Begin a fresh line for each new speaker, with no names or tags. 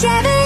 Jevin.